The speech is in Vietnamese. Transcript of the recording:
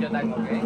Cho tay một cái